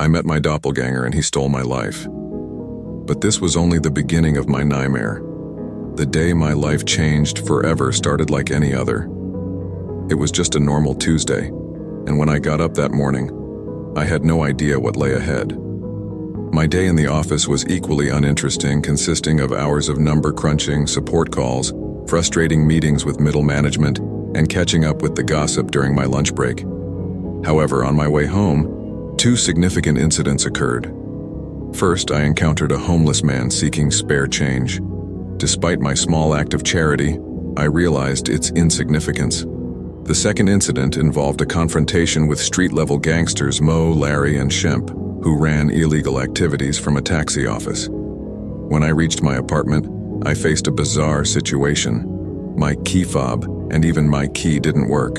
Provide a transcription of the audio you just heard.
I met my doppelganger and he stole my life. But this was only the beginning of my nightmare. The day my life changed forever started like any other. It was just a normal Tuesday, and when I got up that morning, I had no idea what lay ahead. My day in the office was equally uninteresting, consisting of hours of number crunching, support calls, frustrating meetings with middle management, and catching up with the gossip during my lunch break. However, on my way home, two significant incidents occurred. First, I encountered a homeless man seeking spare change. Despite my small act of charity, I realized its insignificance. The second incident involved a confrontation with street-level gangsters Moe, Larry, and Shemp, who ran illegal activities from a taxi office. When I reached my apartment, I faced a bizarre situation. My key fob and even my key didn't work,